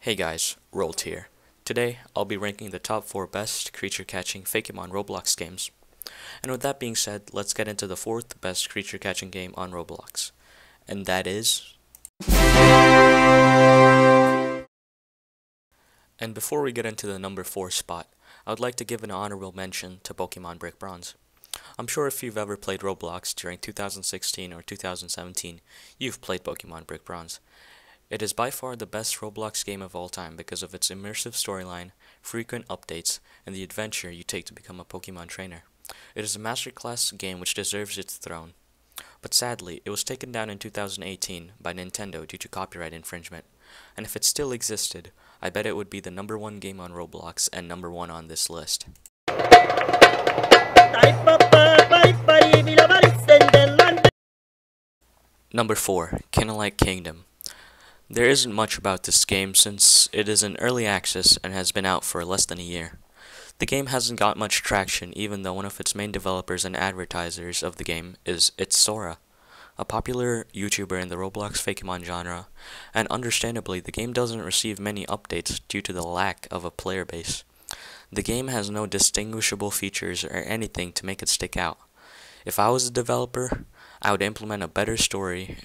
Hey guys, Rolt here. Today, I'll be ranking the top 4 best creature catching Fakemon Roblox games. And with that being said, let's get into the fourth best creature catching game on Roblox. And that is. And before we get into the number 4 spot, I would like to give an honorable mention to Pokemon Brick Bronze. I'm sure if you've ever played Roblox during 2016 or 2017, you've played Pokemon Brick Bronze. It is by far the best Roblox game of all time because of its immersive storyline, frequent updates, and the adventure you take to become a Pokemon trainer. It is a masterclass game which deserves its throne. But sadly, it was taken down in 2018 by Nintendo due to copyright infringement, and if it still existed, I bet it would be the number one game on Roblox and number one on this list. Number 4, Kinealite Kingdom. There isn't much about this game since it is in early access and has been out for less than a year. The game hasn't got much traction even though one of its main developers and advertisers of the game is It's Sora, a popular YouTuber in the Roblox Fakemon genre, and understandably the game doesn't receive many updates due to the lack of a player base. The game has no distinguishable features or anything to make it stick out. If I was a developer, I would implement a better story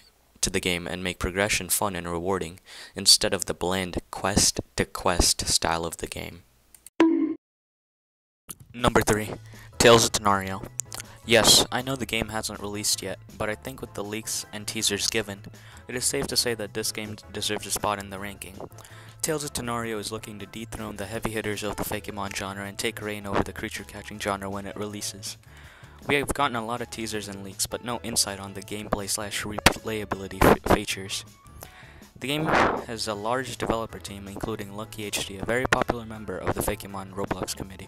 to the game and make progression fun and rewarding instead of the bland quest to quest style of the game. Number 3 Tales of Tanorio. Yes, I know the game hasn't released yet, but I think with the leaks and teasers given, it is safe to say that this game deserves a spot in the ranking. Tales of Tanorio is looking to dethrone the heavy hitters of the Fakemon genre and take reign over the creature catching genre when it releases. We have gotten a lot of teasers and leaks, but no insight on the gameplay slash replayability features. The game has a large developer team, including Lucky HD, a very popular member of the Fakemon Roblox committee.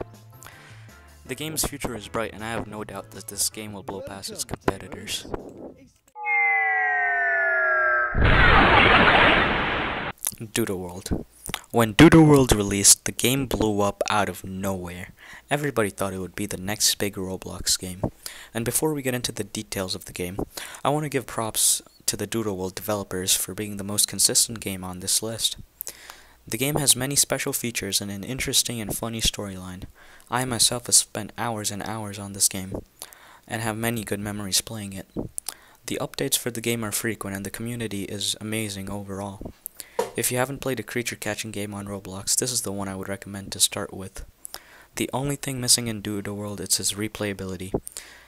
The game's future is bright, and I have no doubt that this game will blow past its competitors. Doodle World. When Doodle World released, the game blew up out of nowhere. Everybody thought it would be the next big Roblox game. And before we get into the details of the game, I want to give props to the Doodle World developers for being the most consistent game on this list. The game has many special features and an interesting and funny storyline. I myself have spent hours and hours on this game, and have many good memories playing it. The updates for the game are frequent and the community is amazing overall. If you haven't played a creature catching game on Roblox, this is the one I would recommend to start with. The only thing missing in Doodle World is its replayability,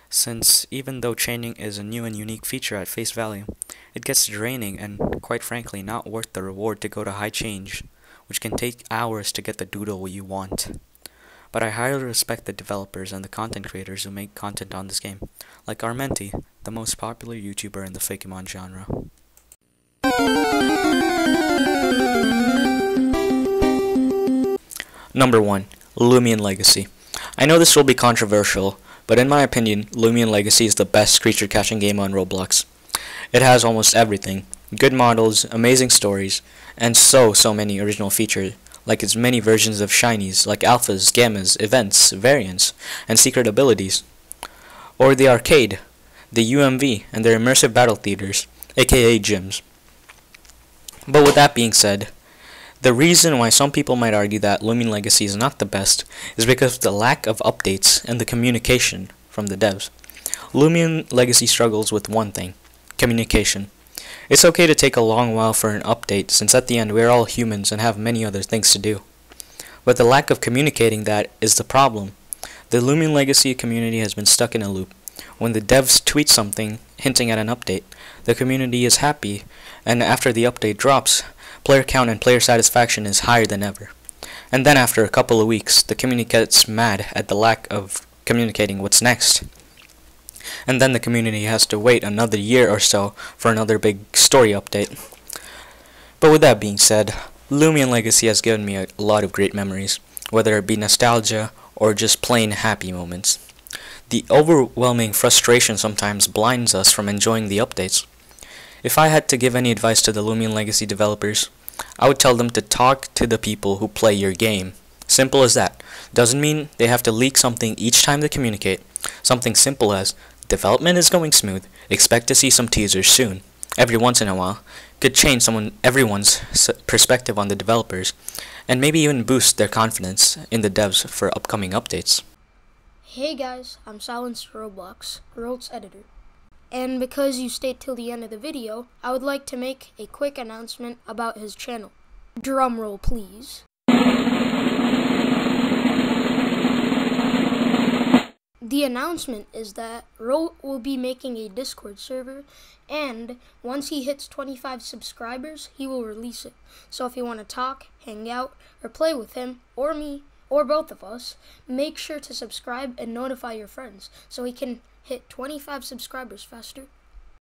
since even though chaining is a new and unique feature at face value, it gets draining and, quite frankly, not worth the reward to go to high chain, which can take hours to get the doodle you want. But I highly respect the developers and the content creators who make content on this game, like Armenti, the most popular YouTuber in the Fakemon genre. Number 1. Loomian Legacy. I know this will be controversial, but in my opinion, Loomian Legacy is the best creature catching game on Roblox. It has almost everything good models, amazing stories, and so, so many original features, like its many versions of shinies, like alphas, gammas, events, variants, and secret abilities. Or the arcade, the UMV, and their immersive battle theaters, aka gyms. But with that being said, the reason why some people might argue that Loomian Legacy is not the best is because of the lack of updates and the communication from the devs. Loomian Legacy struggles with one thing communication. It's okay to take a long while for an update since at the end we're all humans and have many other things to do. But the lack of communicating that is the problem. The Loomian Legacy community has been stuck in a loop. When the devs tweet something hinting at an update, the community is happy, and after the update drops, player count and player satisfaction is higher than ever. And then after a couple of weeks, the community gets mad at the lack of communicating what's next. And then the community has to wait another year or so for another big story update. But with that being said, Loomian Legacy has given me a lot of great memories, whether it be nostalgia or just plain happy moments. The overwhelming frustration sometimes blinds us from enjoying the updates. If I had to give any advice to the Loomian Legacy developers, I would tell them to talk to the people who play your game. Simple as that. Doesn't mean they have to leak something each time they communicate. Something simple as, development is going smooth, expect to see some teasers soon. every once in a while could change someone everyone's perspective on the developers and maybe even boost their confidence in the devs for upcoming updates. Hey guys, I'm Silencer Roblox, Rolt's editor. And because you stayed till the end of the video, I would like to make a quick announcement about his channel. Drumroll please. The announcement is that Rolt will be making a Discord server, and once he hits 25 subscribers, he will release it. So if you want to talk, hang out, or play with him, or me, or both of us, make sure to subscribe and notify your friends so he can hit 25 subscribers faster.